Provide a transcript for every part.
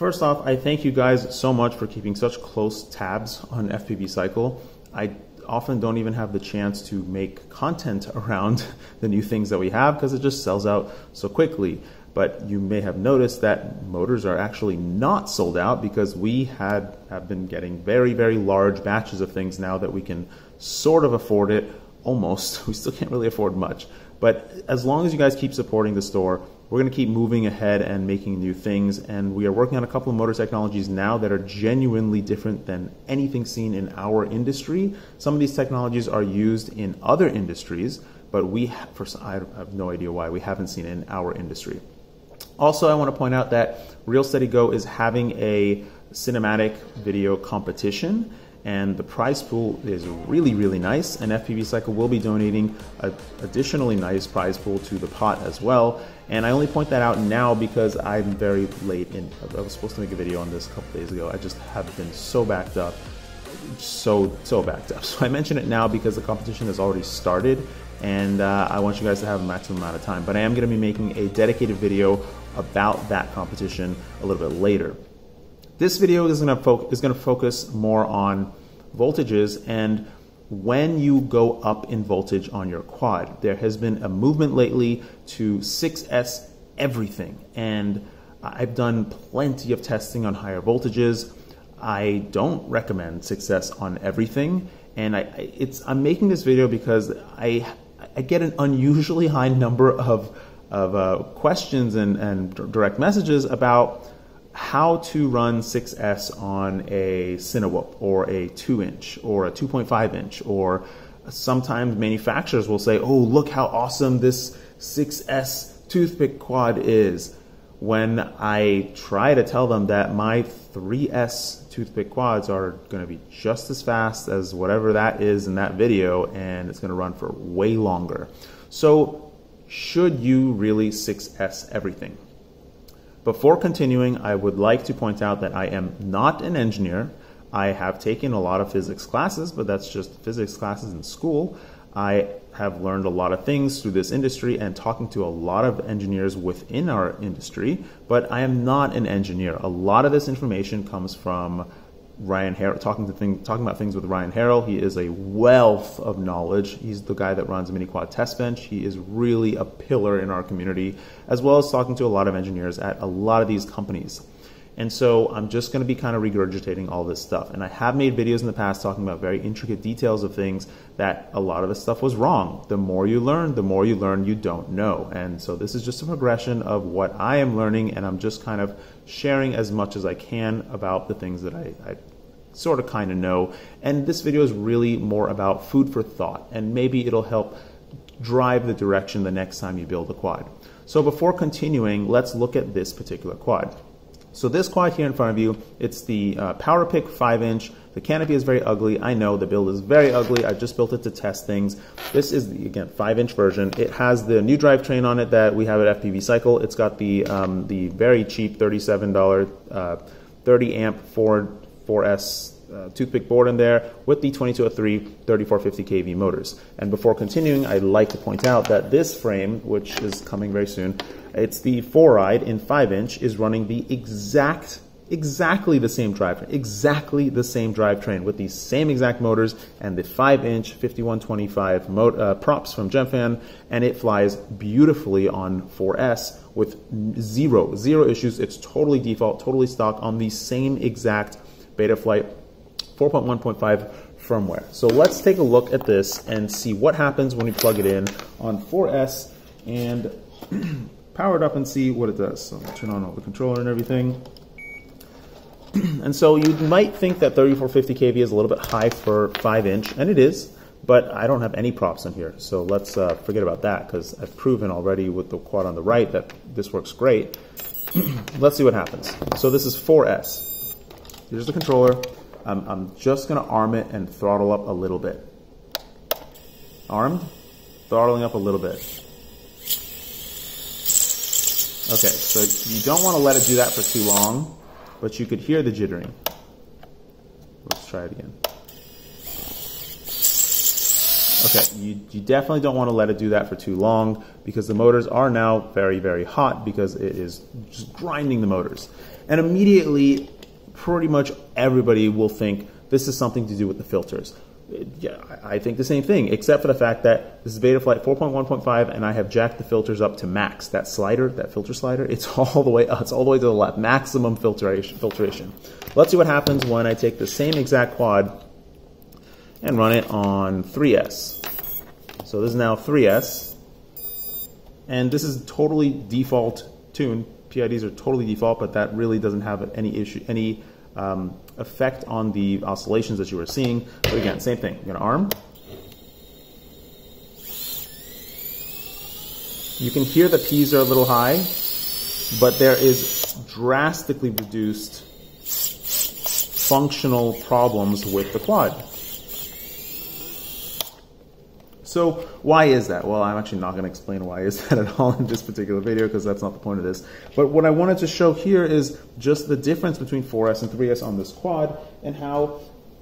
First off, I thank you guys so much for keeping such close tabs on FPV Cycle. I often don't even have the chance to make content around the new things that we have because it just sells out so quickly. But you may have noticed that motors are actually not sold out because we had have been getting very, very large batches of things now that we can sort of afford it almost. We still can't really afford much. But as long as you guys keep supporting the store, we're going to keep moving ahead and making new things. And we are working on a couple of motor technologies now that are genuinely different than anything seen in our industry. Some of these technologies are used in other industries, but we, for, I have no idea why we haven't seen it in our industry. Also, I want to point out that ReelSteady Go is having a cinematic video competition and the prize pool is really, really nice. And FPV Cycle will be donating an additionally nice prize pool to the pot as well. And I only point that out now because I'm very late in. I was supposed to make a video on this a couple days ago. I just have been so backed up, so so backed up. So I mention it now because the competition has already started, and uh, I want you guys to have a maximum amount of time. But I am going to be making a dedicated video about that competition a little bit later. This video is going to is going to focus more on voltages and when you go up in voltage on your quad. There has been a movement lately to 6S everything, and I've done plenty of testing on higher voltages. I don't recommend 6S on everything, and I, it's I'm making this video because I I get an unusually high number of of uh, questions and, and direct messages about how to run 6S on a Cinewhoop or a 2 inch or a 2.5 inch or sometimes manufacturers will say, oh, look how awesome this 6S toothpick quad is. When I try to tell them that my 3S toothpick quads are going to be just as fast as whatever that is in that video and it's going to run for way longer. So, should you really 6S everything? Before continuing, I would like to point out that I am not an engineer. I have taken a lot of physics classes, but that's just physics classes in school. I have learned a lot of things through this industry and talking to a lot of engineers within our industry, but I am not an engineer. A lot of this information comes from Ryan Harrell, talking to thing, talking about things with Ryan Harrell. He is a wealth of knowledge. He's the guy that runs Mini Quad Test Bench. He is really a pillar in our community, as well as talking to a lot of engineers at a lot of these companies. And so I'm just going to be kind of regurgitating all this stuff. And I have made videos in the past talking about very intricate details of things that a lot of the stuff was wrong. The more you learn, the more you learn you don't know. And so this is just a progression of what I am learning, and I'm just kind of sharing as much as I can about the things that I, I sort of kind of know. And this video is really more about food for thought, and maybe it'll help drive the direction the next time you build a quad. So before continuing, let's look at this particular quad. So this quad here in front of you, it's the uh, PowerPick 5 inch. The canopy is very ugly. I know the build is very ugly. I just built it to test things. This is the, again, 5 inch version. It has the new drivetrain on it that we have at FPV Cycle. It's got the, um, the very cheap $37 uh, 30 amp 4 4S uh, toothpick board in there with the 2203 3450 kV motors. And before continuing, I'd like to point out that this frame, which is coming very soon, it's the 4Ride in 5 inch, is running the exact exactly the same drivetrain, exactly the same drivetrain with the same exact motors and the 5 inch 5125 uh, props from Gemfan, and it flies beautifully on 4S with zero, zero issues. It's totally default, totally stock on the same exact Betaflight 4.1.5 firmware. So let's take a look at this and see what happens when we plug it in on 4S and power it up and see what it does. So turn on all the controller and everything. and so you might think that 3450 kV is a little bit high for 5 inch, and it is, but I don't have any props in here. So let's uh, forget about that because I've proven already with the quad on the right that this works great. let's see what happens. So this is 4S. Here's the controller. I'm, I'm just going to arm it and throttle up a little bit. Armed, throttling up a little bit. Okay, so you don't want to let it do that for too long, but you could hear the jittering. Let's try it again. Okay, you, you definitely don't want to let it do that for too long because the motors are now very, very hot because it is just grinding the motors. And immediately, pretty much everybody will think this is something to do with the filters. Yeah, I think the same thing, except for the fact that this is Betaflight 4.1.5, and I have jacked the filters up to max. That slider, that filter slider, it's all the way up. It's all the way to the left. Maximum filtration. filtration. Let's see what happens when I take the same exact quad and run it on 3S. So this is now 3S, and this is totally default tune. PIDs are totally default, but that really doesn't have any issue, any um, effect on the oscillations that you were seeing. But again, same thing. You're gonna arm. You can hear the P's are a little high, but there is drastically reduced functional problems with the quad. So why is that? Well, I'm actually not going to explain why is that at all in this particular video because that's not the point of this. But what I wanted to show here is just the difference between 4S and 3S on this quad and how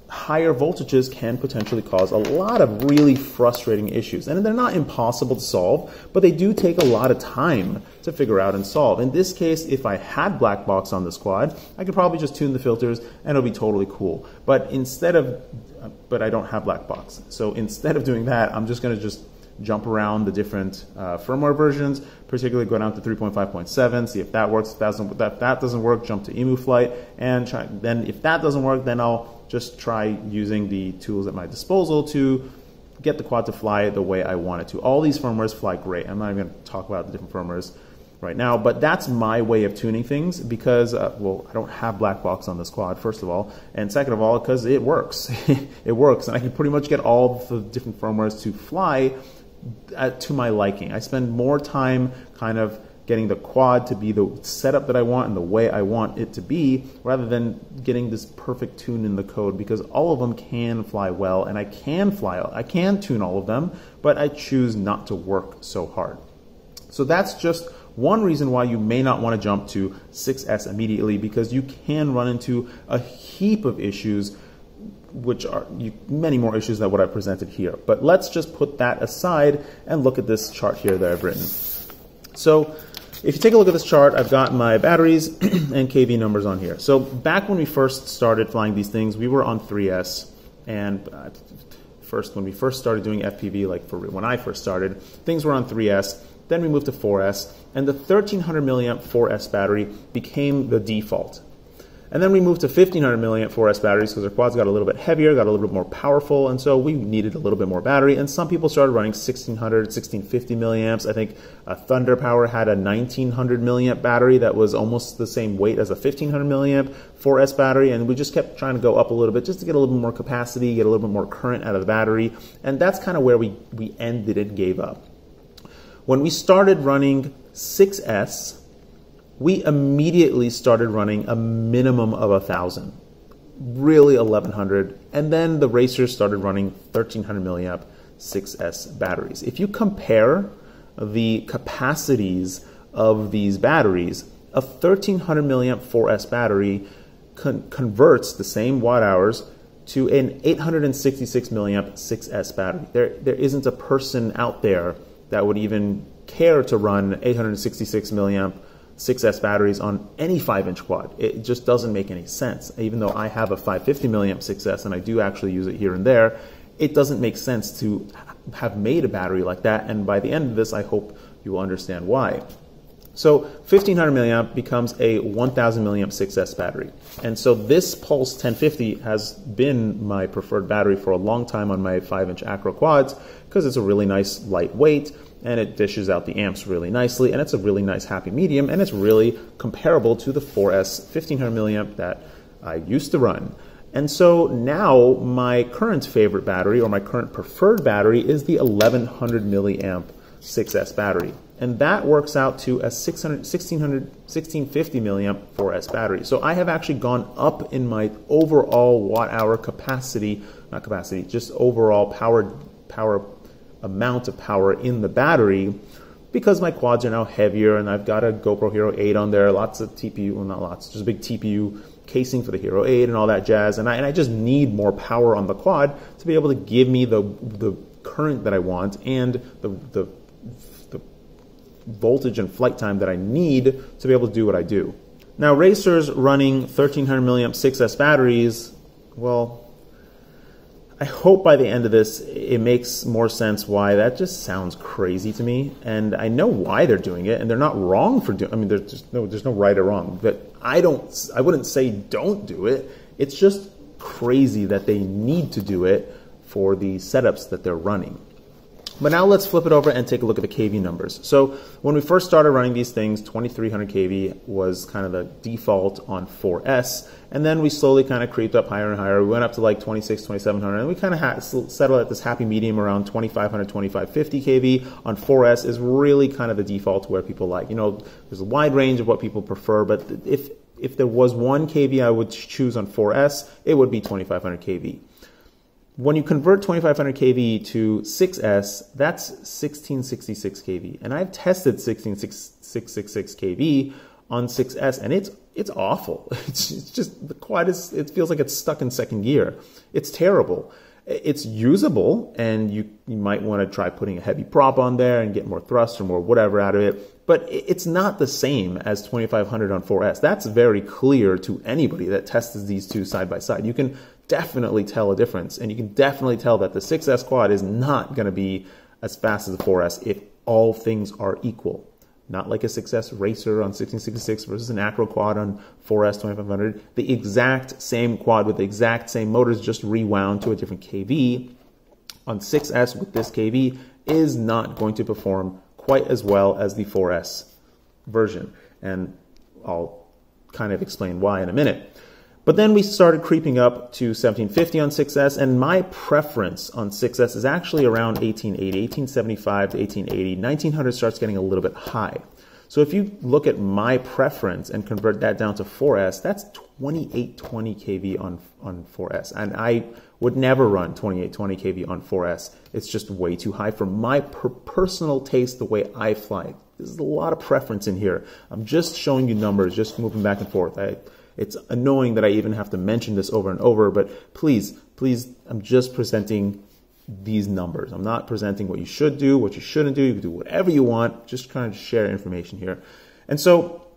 higher voltages can potentially cause a lot of really frustrating issues. And they're not impossible to solve, but they do take a lot of time to figure out and solve. In this case, if I had black box on this quad, I could probably just tune the filters and it'll be totally cool. But instead of, but I don't have black box. So instead of doing that, I'm just gonna just jump around the different uh, firmware versions, particularly go down to 3.5.7, see if that works. If, doesn't, that, that doesn't work, jump to EmuFlight, and try, then if that doesn't work, then I'll just try using the tools at my disposal to get the quad to fly the way I want it to. All these firmwares fly great. I'm not even going to talk about the different firmwares right now, but that's my way of tuning things because, uh, well, I don't have black box on this quad, first of all, and second of all, because it works. it works, and I can pretty much get all the different firmwares to fly uh, to my liking. I spend more time kind of getting the quad to be the setup that I want and the way I want it to be, rather than getting this perfect tune in the code because all of them can fly well and I can fly, I can tune all of them, but I choose not to work so hard. So that's just one reason why you may not want to jump to 6S immediately because you can run into a heap of issues which are many more issues than what I presented here. But let's just put that aside and look at this chart here that I've written. So if you take a look at this chart, I've got my batteries and KV numbers on here. So back when we first started flying these things, we were on 3S. And uh, first, when we first started doing FPV, like for when I first started, things were on 3S. Then we moved to 4S. And the 1300 milliamp 4S battery became the default. And then we moved to 1500 milliamp 4S batteries because our quads got a little bit heavier, got a little bit more powerful, and so we needed a little bit more battery. And some people started running 1600, 1650 milliamps. I think uh, Thunder Power had a 1900 milliamp battery that was almost the same weight as a 1500 milliamp 4S battery, and we just kept trying to go up a little bit just to get a little bit more capacity, get a little bit more current out of the battery, and that's kind of where we, we ended and gave up. When we started running 6S, we immediately started running a minimum of a thousand, really 1100, and then the racers started running 1300 milliamp 6S batteries. If you compare the capacities of these batteries, a 1300 milliamp 4S battery con- converts the same watt hours to an 866 milliamp 6S battery. There, there isn't a person out there that would even care to run 866 milliamp 6S batteries on any 5 inch quad. It just doesn't make any sense. Even though I have a 550 milliamp 6S and I do actually use it here and there, it doesn't make sense to have made a battery like that. And by the end of this, I hope you will understand why. So 1500 milliamp becomes a 1000 milliamp 6S battery. And so this Pulse 1050 has been my preferred battery for a long time on my 5 inch Acro quads because it's a really nice lightweight and it dishes out the amps really nicely, and it's a really nice happy medium, and it's really comparable to the 4S 1500 milliamp that I used to run. And so now my current favorite battery, or my current preferred battery, is the 1100 milliamp 6S battery. And that works out to a 600, 1600, 1650 milliamp 4S battery. So I have actually gone up in my overall watt hour capacity, not capacity, just overall power, power amount of power in the battery because my quads are now heavier and I've got a GoPro Hero 8 on there, lots of TPU, well not lots, just a big TPU casing for the Hero 8 and all that jazz, and I, and I just need more power on the quad to be able to give me the, the current that I want and the, the, the voltage and flight time that I need to be able to do what I do. Now, racers running 1300 milliamp 6S batteries, well, I hope by the end of this it makes more sense why that just sounds crazy to me, and I know why they're doing it, and they're not wrong for doing. I mean, there's just no there's no right or wrong, but I don't I wouldn't say don't do it. It's just crazy that they need to do it for the setups that they're running. But now let's flip it over and take a look at the kV numbers. So when we first started running these things, 2300 kV was kind of the default on 4S. And then we slowly kind of creeped up higher and higher. We went up to like 26, 2700, and we kind of settled at this happy medium around 2500, 2550 kV on 4S is really kind of the default to where people like. You know, there's a wide range of what people prefer, but if if there was one kV I would choose on 4S, it would be 2500 kV. When you convert 2500 kV to 6S, that's 1666 kV. And I've tested 16666 kV on 6S and it's it's awful. It's, it's just the is it feels like it's stuck in second gear. It's terrible. It's usable and you you might want to try putting a heavy prop on there and get more thrust or more whatever out of it, but it's not the same as 2500 on 4S. That's very clear to anybody that tests these two side by side. You can definitely tell a difference. And you can definitely tell that the 6S quad is not going to be as fast as the 4S if all things are equal. Not like a 6S Racer on 1666 versus an Acro quad on 4S 2500. The exact same quad with the exact same motors, just rewound to a different KV on 6S with this KV is not going to perform quite as well as the 4S version. And I'll kind of explain why in a minute. But then we started creeping up to 1750 on 6S, and my preference on 6S is actually around 1880, 1875 to 1880. 1900 starts getting a little bit high. So if you look at my preference and convert that down to 4S, that's 2820 kV on, on 4S. And I would never run 2820 kV on 4S. It's just way too high for my per personal taste, the way I fly. There's a lot of preference in here. I'm just showing you numbers, just moving back and forth. I, it's annoying that I even have to mention this over and over, but please, please, I'm just presenting these numbers. I'm not presenting what you should do, what you shouldn't do. You can do whatever you want, just kind of share information here. And so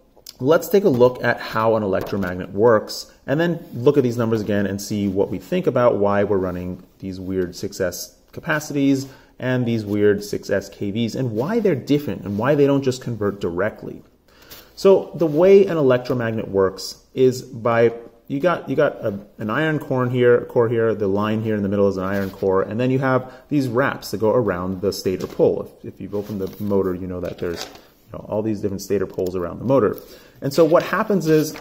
let's take a look at how an electromagnet works and then look at these numbers again and see what we think about why we're running these weird 6S capacities and these weird 6S KVs and why they're different and why they don't just convert directly. So the way an electromagnet works is by you got you got a, an iron core here, core here. The line here in the middle is an iron core, and then you have these wraps that go around the stator pole. If, if you've opened the motor, you know that there's you know, all these different stator poles around the motor. And so what happens is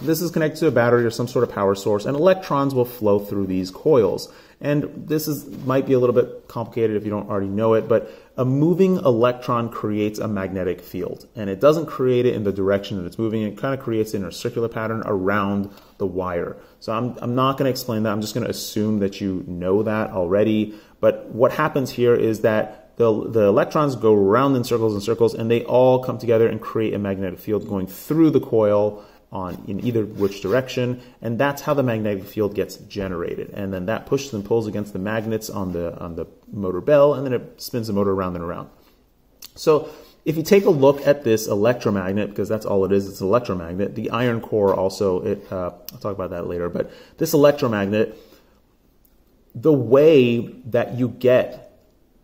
this is connected to a battery or some sort of power source, and electrons will flow through these coils. And this is might be a little bit complicated if you don't already know it, but a moving electron creates a magnetic field. And it doesn't create it in the direction that it's moving, it kind of creates in a circular pattern around the wire. So I'm, I'm not going to explain that, I'm just going to assume that you know that already. But what happens here is that the, the electrons go around in circles and circles, and they all come together and create a magnetic field going through the coil on in either which direction, and that's how the magnetic field gets generated. And then that pushes and pulls against the magnets on the on the motor bell, and then it spins the motor around and around. So if you take a look at this electromagnet, because that's all it is, it's an electromagnet. The iron core also, it uh, I'll talk about that later. But this electromagnet, the way that you get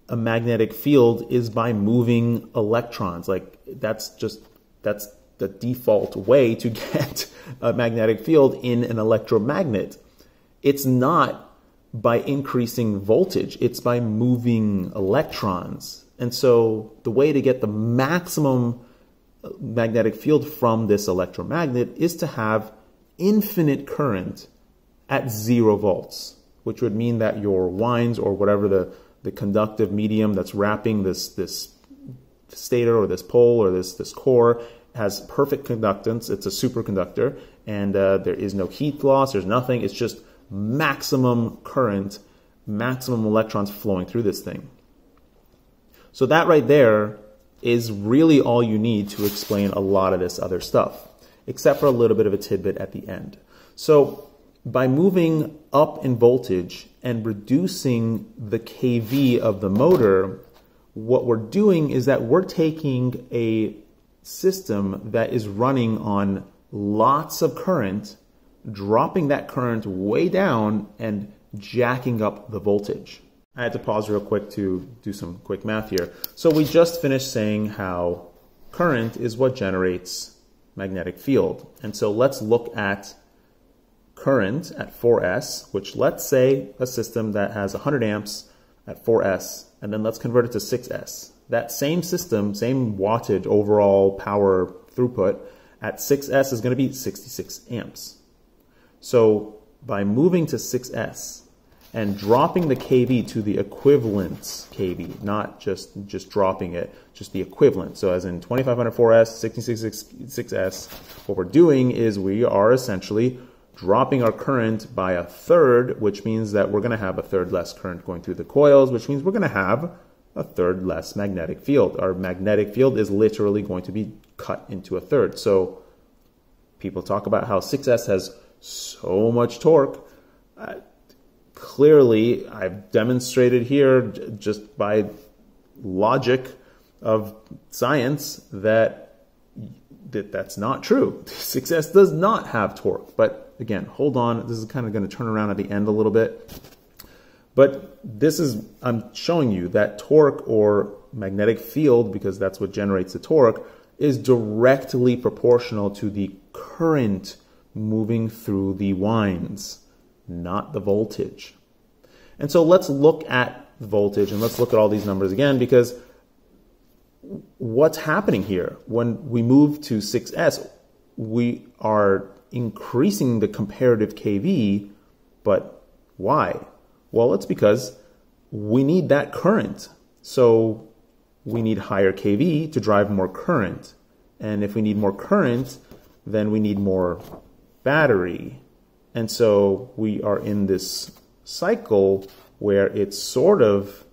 a magnetic field is by moving electrons. Like that's just that's the default way to get a magnetic field in an electromagnet. It's not by increasing voltage, it's by moving electrons. And so the way to get the maximum uh, magnetic field from this electromagnet is to have infinite current at zero volts, which would mean that your wines or whatever the, the conductive medium that's wrapping this, this stator or this pole or this, this core has perfect conductance. It's a superconductor, and uh, there is no heat loss. There's nothing. It's just maximum current, maximum electrons flowing through this thing. So that right there is really all you need to explain a lot of this other stuff, except for a little bit of a tidbit at the end. So by moving up in voltage and reducing the kV of the motor, what we're doing is that we're taking a system that is running on lots of current, dropping that current way down and jacking up the voltage. I had to pause real quick to do some quick math here. So we just finished saying how current is what generates magnetic field. And so let's look at current at 4S, which let's say a system that has 100 amps at 4S, and then let's convert it to 6S. That same system, same wattage overall power throughput at 6S is going to be 66 amps. So by moving to 6S, and dropping the kV to the equivalent kV, not just, just dropping it, just the equivalent. So as in 2500 4S, 6s what we're doing is we are essentially dropping our current by a third, which means that we're going to have a third less current going through the coils, which means we're going to have a third less magnetic field. Our magnetic field is literally going to be cut into a third. So people talk about how 6S has so much torque. Uh, clearly I've demonstrated here just by logic of science that that that's not true. 6S does not have torque. But again, hold on. This is kind of going to turn around at the end a little bit. But this is, I'm showing you that torque or magnetic field, because that's what generates the torque, is directly proportional to the current moving through the winds not the voltage. And so let's look at the voltage and let's look at all these numbers again because what's happening here when we move to 6S, we are increasing the comparative kV, but why? Well, it's because we need that current. So we need higher kV to drive more current. And if we need more current, then we need more battery. And so we are in this cycle where it's sort of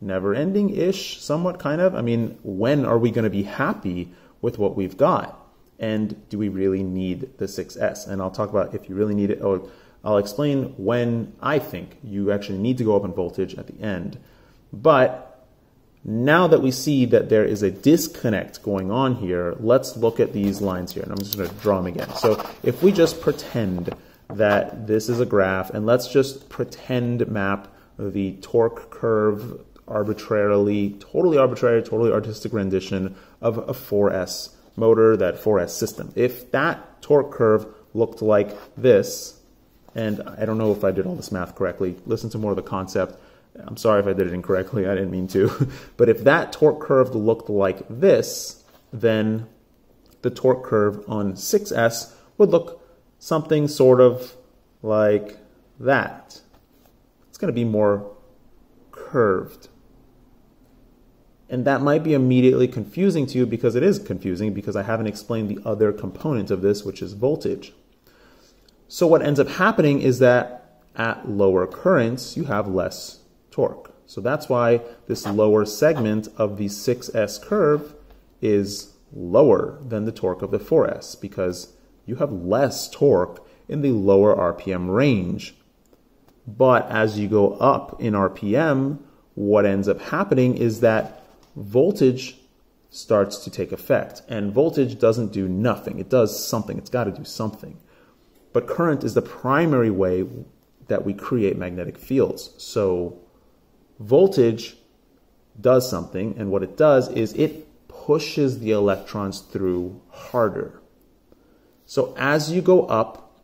never ending ish, somewhat kind of. I mean, when are we going to be happy with what we've got? And do we really need the 6S? And I'll talk about if you really need it, or I'll explain when I think you actually need to go up in voltage at the end. But now that we see that there is a disconnect going on here, let's look at these lines here. And I'm just going to draw them again. So if we just pretend that this is a graph, and let's just pretend map the torque curve arbitrarily, totally arbitrary, totally artistic rendition of a 4S motor, that 4S system. If that torque curve looked like this, and I don't know if I did all this math correctly, listen to more of the concept. I'm sorry if I did it incorrectly, I didn't mean to. but if that torque curve looked like this, then the torque curve on 6S would look something sort of like that. It's going to be more curved. And that might be immediately confusing to you because it is confusing because I haven't explained the other component of this, which is voltage. So what ends up happening is that at lower currents, you have less torque. So that's why this lower segment of the 6S curve is lower than the torque of the 4S because you have less torque in the lower RPM range. But as you go up in RPM, what ends up happening is that voltage starts to take effect. And voltage doesn't do nothing. It does something. It's got to do something. But current is the primary way that we create magnetic fields. So voltage does something, and what it does is it pushes the electrons through harder. So as you go up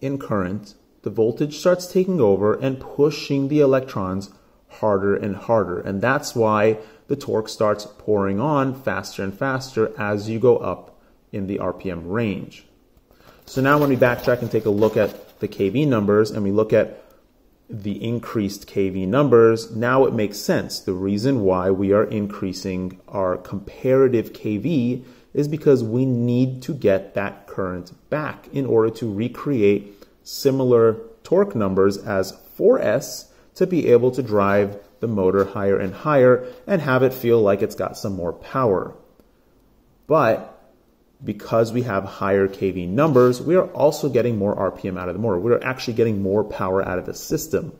in current, the voltage starts taking over and pushing the electrons harder and harder. And that's why the torque starts pouring on faster and faster as you go up in the RPM range. So now when we backtrack and take a look at the kV numbers and we look at the increased kV numbers, now it makes sense. The reason why we are increasing our comparative kV is because we need to get that current back in order to recreate similar torque numbers as 4S to be able to drive the motor higher and higher and have it feel like it's got some more power. But because we have higher kV numbers, we are also getting more RPM out of the motor. We're actually getting more power out of the system.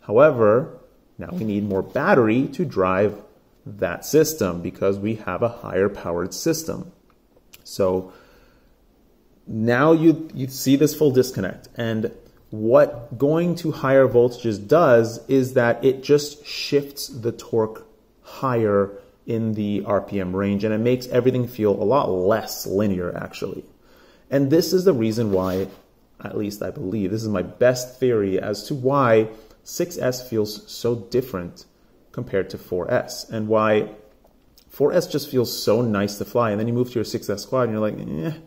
However, now we need more battery to drive that system because we have a higher powered system. So now you, you see this full disconnect. And what going to higher voltages does is that it just shifts the torque higher in the RPM range and it makes everything feel a lot less linear actually. And this is the reason why, at least I believe, this is my best theory as to why 6S feels so different compared to 4S and why 4S just feels so nice to fly. And then you move to your 6S quad and you're like, eh,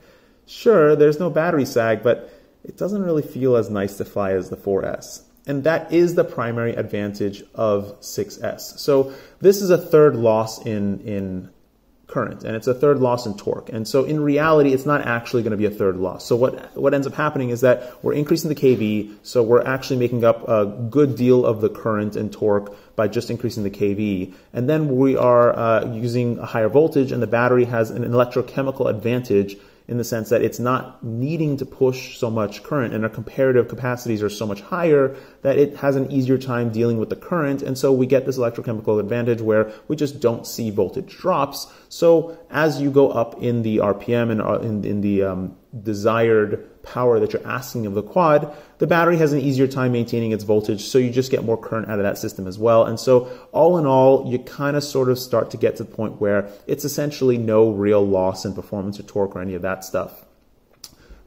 sure, there's no battery sag, but it doesn't really feel as nice to fly as the 4S. And that is the primary advantage of 6S. So this is a third loss in, in current and it's a third loss in torque. And so in reality, it's not actually going to be a third loss. So what, what ends up happening is that we're increasing the kV. So we're actually making up a good deal of the current and torque by just increasing the kV. And then we are uh, using a higher voltage and the battery has an electrochemical advantage in the sense that it's not needing to push so much current and our comparative capacities are so much higher that it has an easier time dealing with the current. And so we get this electrochemical advantage where we just don't see voltage drops. So as you go up in the RPM and uh, in, in the um, desired power that you're asking of the quad, the battery has an easier time maintaining its voltage, so you just get more current out of that system as well. And so all in all, you kind of sort of start to get to the point where it's essentially no real loss in performance or torque or any of that stuff.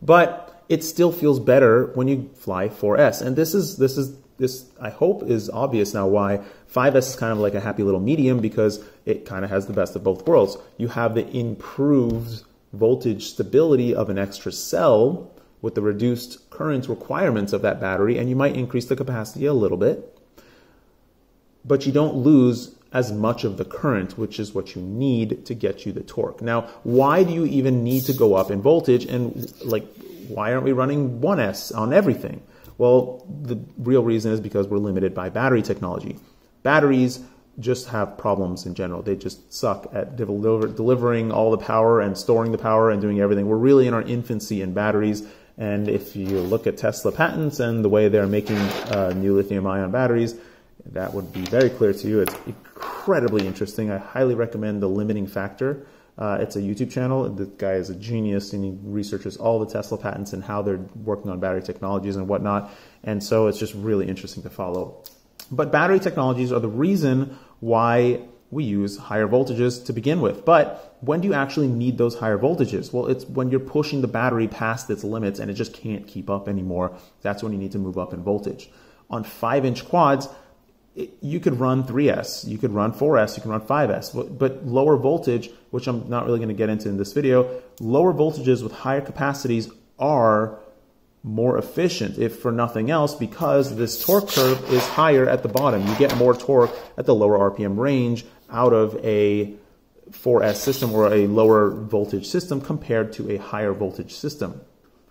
But it still feels better when you fly 4S. And this is this is this I hope is obvious now why 5S is kind of like a happy little medium because it kind of has the best of both worlds. You have the improved voltage stability of an extra cell with the reduced current requirements of that battery, and you might increase the capacity a little bit, but you don't lose as much of the current, which is what you need to get you the torque. Now, why do you even need to go up in voltage? And like, why aren't we running 1S on everything? Well, the real reason is because we're limited by battery technology. Batteries just have problems in general. They just suck at deliver, delivering all the power and storing the power and doing everything. We're really in our infancy in batteries. And if you look at Tesla patents and the way they're making uh, new lithium ion batteries, that would be very clear to you. It's incredibly interesting. I highly recommend The Limiting Factor. Uh, it's a YouTube channel. The guy is a genius and he researches all the Tesla patents and how they're working on battery technologies and whatnot. And so it's just really interesting to follow. But battery technologies are the reason why we use higher voltages to begin with. But when do you actually need those higher voltages? Well, it's when you're pushing the battery past its limits and it just can't keep up anymore. That's when you need to move up in voltage. On 5 inch quads, you could run 3S, you could run 4S, you can run 5S, but, but lower voltage, which I'm not really going to get into in this video, lower voltages with higher capacities are more efficient, if for nothing else, because this torque curve is higher at the bottom. You get more torque at the lower RPM range out of a 4S system or a lower voltage system compared to a higher voltage system.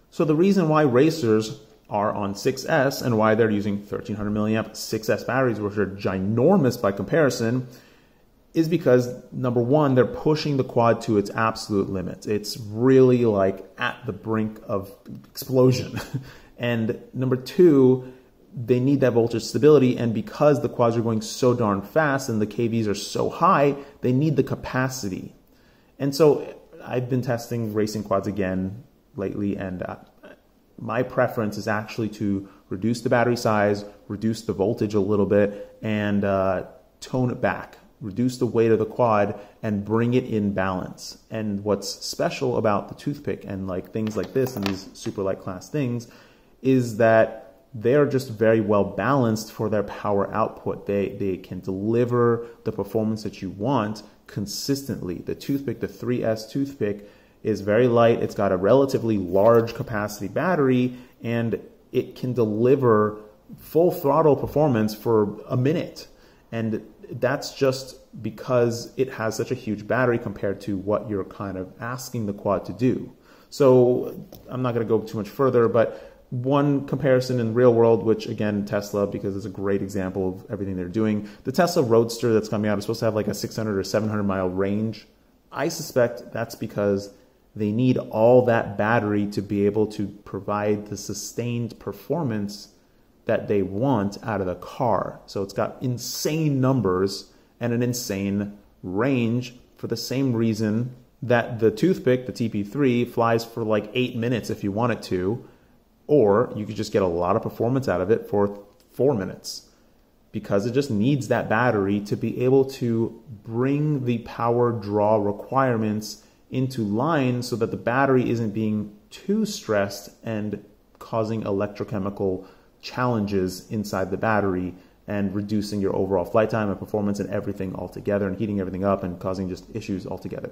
So the reason why racers are on 6S and why they're using 1300 milliamp 6S batteries, which are ginormous by comparison, is because number one, they're pushing the quad to its absolute limits. It's really like at the brink of explosion. and number two, they need that voltage stability. And because the quads are going so darn fast and the KVs are so high, they need the capacity. And so I've been testing racing quads again lately, and uh, my preference is actually to reduce the battery size, reduce the voltage a little bit, and uh, tone it back reduce the weight of the quad and bring it in balance. And what's special about the toothpick and like things like this and these super light class things is that they're just very well balanced for their power output. They, they can deliver the performance that you want consistently. The toothpick, the 3S toothpick, is very light. It's got a relatively large capacity battery and it can deliver full throttle performance for a minute. And that's just because it has such a huge battery compared to what you're kind of asking the quad to do. So I'm not going to go too much further, but one comparison in real world, which again, Tesla, because it's a great example of everything they're doing. The Tesla Roadster that's coming out is supposed to have like a 600 or 700 mile range. I suspect that's because they need all that battery to be able to provide the sustained performance that they want out of the car. So it's got insane numbers and an insane range for the same reason that the toothpick, the TP3, flies for like eight minutes if you want it to, or you could just get a lot of performance out of it for four minutes because it just needs that battery to be able to bring the power draw requirements into line so that the battery isn't being too stressed and causing electrochemical challenges inside the battery and reducing your overall flight time and performance and everything altogether and heating everything up and causing just issues altogether.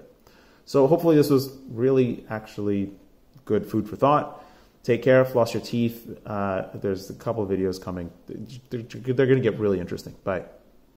So hopefully this was really actually good food for thought. Take care, floss your teeth. Uh, there's a couple videos coming. They're, they're going to get really interesting. Bye.